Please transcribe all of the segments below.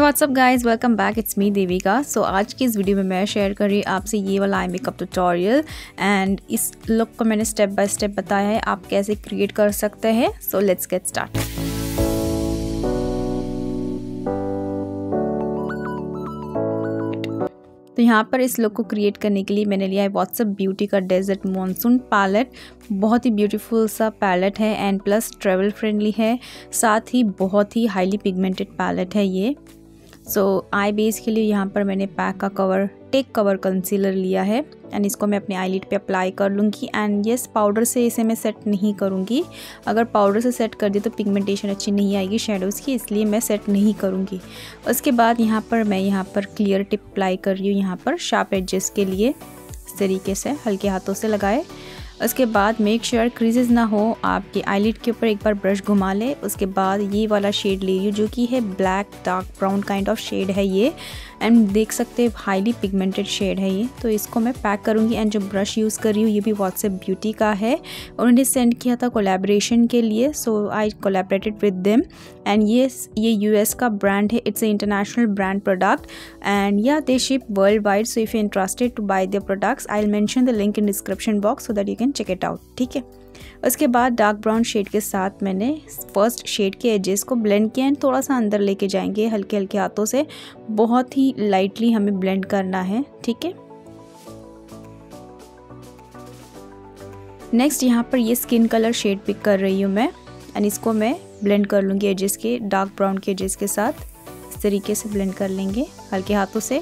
Hey what's up guys welcome back it's me Devika so आज की इस video में मैं शेयर कर रही आपसे ये वाला आई मेकअप ट्यूटोरियल एंड इस लुक को मैंने स्टेप बाय स्टेप बताया है, आप कैसे क्रिएट कर सकते हैं। सो लेट्स गेट स्टार्ट तो यहाँ पर इस लुक को क्रिएट करने के लिए मैंने लिया है व्हाट्सअप ब्यूटी का डेजर्ट मॉनसून पैलेट बहुत ही ब्यूटीफुल सा पैलेट है एंड प्लस ट्रेवल फ्रेंडली है। साथ ही बहुत ही हाईली पिगमेंटेड पैलेट है ये। सो आई बेस के लिए यहाँ पर मैंने पैक का कवर टेक कवर कंसीलर लिया है। एंड इसको मैं अपने आईलिट पे अप्लाई कर लूँगी। एंड येस पाउडर से इसे मैं सेट नहीं करूँगी। अगर पाउडर से सेट कर दी तो पिगमेंटेशन अच्छी नहीं आएगी शेडोज़ की, इसलिए मैं सेट नहीं करूँगी। उसके बाद यहाँ पर मैं यहाँ पर क्लियर टिप अप्लाई कर रही हूँ यहाँ पर शार्प एडजस्ट के लिए। इस तरीके से हल्के हाथों से लगाए। उसके बाद मेक श्योर क्रीजेज ना हो, आपके आईलिट के ऊपर एक बार ब्रश घुमा ले। उसके बाद ये वाला शेड ले रही जो कि है black dark brown kind of shade है ये। एंड देख सकते हैं हाईली पिगमेंटेड शेड है ये। तो इसको मैं पैक करूँगी एंड जो ब्रश यूज़ कर रही हूँ, ये भी व्हाट्सएप ब्यूटी का है। उन्होंने सेंड किया था कोलेब्रेशन के लिए so I collaborated with them and ये ये यूएस का ब्रांड है it's a international brand product and या they ship worldwide so if you interested to buy the products I mention the link in description box so that you can check it out ठीक है? उसके बाद dark brown shade के साथ मैंने first shade के edges को blend किया एंड थोड़ा सा अंदर लेके जाएँगे हल्के हल्के हाथों से। बहुत ही लाइटली हमें ब्लेंड करना है, ठीक है? नेक्स्ट यहाँ पर ये स्किन कलर शेड पिक कर रही हूँ मैं एंड इसको मैं ब्लेंड कर लूँगी एजेस के डार्क ब्राउन के एजेस के साथ। इस तरीके से ब्लेंड कर लेंगे हल्के हाथों से।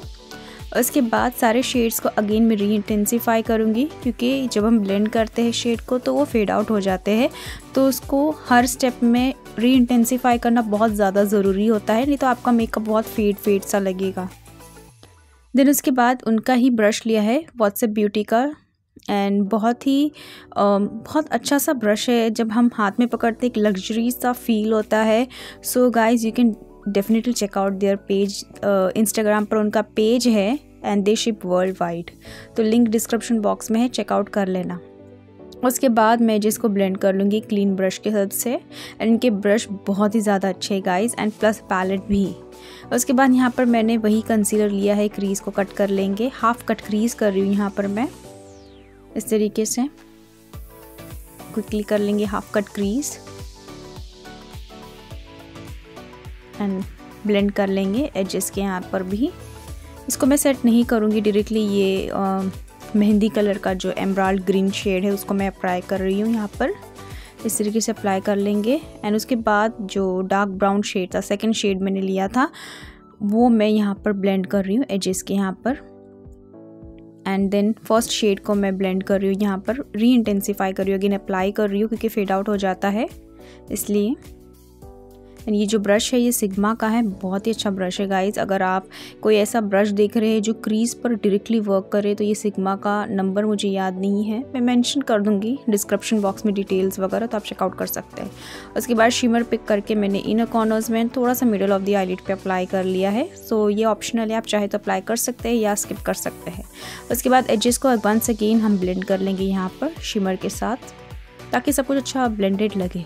उसके बाद सारे शेड्स को अगेन मैं री इंटेंसीफाई करूँगी, क्योंकि जब हम ब्लेंड करते हैं शेड को तो वो फेड आउट हो जाते हैं। तो उसको हर स्टेप में री इंटेंसीफाई करना बहुत ज़्यादा ज़रूरी होता है, नहीं तो आपका मेकअप बहुत फेड फेड सा लगेगा। देन उसके बाद उनका ही ब्रश लिया है व्हाट्सएप ब्यूटी का। एंड बहुत ही बहुत अच्छा सा ब्रश है। जब हम हाथ में पकड़ते एक लग्जरी सा फील होता है। So guys you can definitely check out their page Instagram पर उनका पेज है and they ship world wide तो लिंक डिस्क्रिप्शन बॉक्स में है चेकआउट कर लेना। उसके बाद मैं जिसको ब्लेंड कर लूँगी क्लीन ब्रश के हेल्प से एंड इनके ब्रश बहुत ही ज़्यादा अच्छे हैं गाइस एंड प्लस पैलेट भी। उसके बाद यहाँ पर मैंने वही कंसीलर लिया है क्रीज़ को कट कर लेंगे। हाफ़ कट क्रीज़ कर रही हूँ यहाँ पर मैं। इस तरीके से। क्विकली कर लेंगे half cut crease and blend कर लेंगे एजेस के यहाँ पर भी। इसको मैं सेट नहीं करूँगी डायरेक्टली ये मेहंदी कलर का जो एम्ब्राल्ड ग्रीन शेड है, उसको मैं अप्लाई कर रही हूँ यहाँ पर। इस तरीके से अप्लाई कर लेंगे। एंड उसके बाद जो डार्क ब्राउन शेड था सेकेंड शेड मैंने लिया था, वो मैं यहाँ पर ब्लेंड कर रही हूँ एजेस के यहाँ पर। एंड देन फ़र्स्ट शेड को मैं ब्लेंड कर रही हूँ यहाँ पर। री इंटेंसीफाई कर रही हूँ अगेन अप्लाई कर रही हूँ, क्योंकि फेड आउट हो जाता है, इसलिए। एंड ये जो ब्रश है ये सिग्मा का है बहुत ही अच्छा ब्रश है गाइज़ अगर आप कोई ऐसा ब्रश देख रहे हैं जो क्रीज पर डायरेक्टली वर्क करे तो ये सिग्मा का नंबर मुझे याद नहीं है. मैं मेंशन कर दूँगी डिस्क्रिप्शन बॉक्स में डिटेल्स वगैरह तो आप चेकआउट कर सकते हैं. उसके बाद शिमर पिक करके मैंने इन कॉर्नर्स में थोड़ा सा मिडल ऑफ़ द आईलिट पे अप्लाई कर लिया है. सो so, ये ऑप्शनल है आप चाहे तो अप्लाई कर सकते हैं या स्किप कर सकते हैं. उसके बाद एजेस को वंस अगेन हम ब्लेंड कर लेंगे यहाँ पर शिमर के साथ. ताकि सब कुछ अच्छा ब्लेंडेड लगे।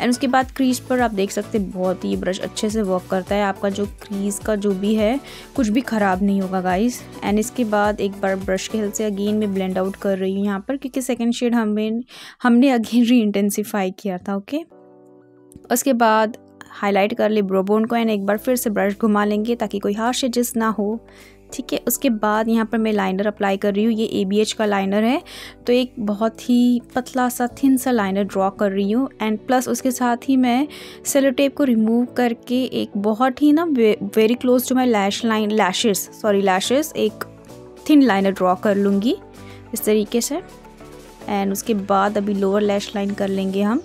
एंड उसके बाद क्रीज पर आप देख सकते हैं, बहुत ही ब्रश अच्छे से वर्क करता है। आपका जो क्रीज का जो भी है, कुछ भी ख़राब नहीं होगा गाइस एंड इसके बाद एक बार ब्रश के हेल्प से अगेन मैं ब्लेंड आउट कर रही हूँ यहाँ पर, क्योंकि सेकेंड शेड हमें, हमने अगेन री इंटेंसीफाई किया था ओके उसके बाद हाईलाइट कर ले ब्रोबोन को एंड एक बार फिर से ब्रश घुमा लेंगे ताकि कोई हार्श एजेस ना हो। ठीक है उसके बाद यहाँ पर मैं लाइनर अप्लाई कर रही हूँ। ये ABH का लाइनर है तो एक बहुत ही पतला सा थिन सा लाइनर ड्रॉ कर रही हूँ। एंड प्लस उसके साथ ही मैं सेलो टेप को रिमूव करके एक बहुत ही ना way, very close to my lash line lashes sorry lashes एक थिन लाइनर ड्रॉ कर लूँगी इस तरीके से। एंड उसके बाद अभी लोअर लैश लाइन कर लेंगे हम।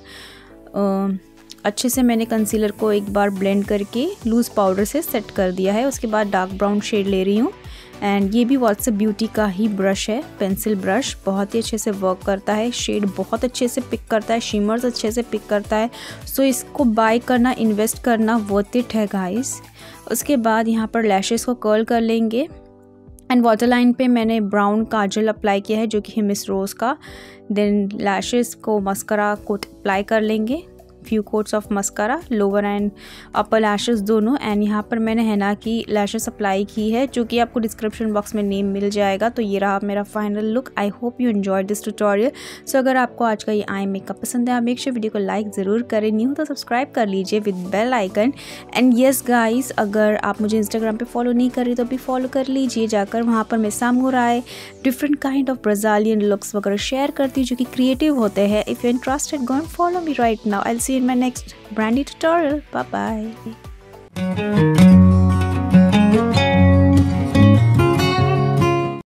अच्छे से मैंने कंसीलर को एक बार ब्लेंड करके लूज़ पाउडर से सेट कर दिया है। उसके बाद डार्क ब्राउन शेड ले रही हूँ। एंड ये भी व्हाट्सएप ब्यूटी का ही ब्रश है पेंसिल ब्रश बहुत ही अच्छे से वर्क करता है। शेड बहुत अच्छे से पिक करता है शिमर्स अच्छे से पिक करता है। सो इसको बाय करना इन्वेस्ट करना वर्थ इट है गाइस उसके बाद यहाँ पर लैशेस को कर्ल कर लेंगे। एंड वाटर लाइन पे मैंने ब्राउन काजल अप्लाई किया है, जो कि है मिस रोज़ का। देन लैशेस को मस्करा को अप्लाई कर लेंगे। Few coats of mascara lower and upper lashes दोनों। एंड यहाँ पर मैंने हैना की लैशेस अप्लाई की है, जो कि आपको डिस्क्रिप्शन बॉक्स में नेम मिल जाएगा। तो ये रहा मेरा final look I hope you enjoy this tutorial so अगर आपको आज का ये आई मेकअप पसंद है, आप मेक श्योर वीडियो को लाइक ज़रूर करें। न्यू तो सब्सक्राइब कर लीजिए with bell icon and yes guys अगर आप मुझे इंस्टाग्राम पे फॉलो नहीं कर रही तो अभी फॉलो कर लीजिए। जाकर वहाँ पर मैं सामू राय different kind of Brazilian looks वगैरह शेयर करती हूँ, जो कि क्रिएटिव होते हैं। If you interested go and follow me right now I see in my next brandy tutorial bye bye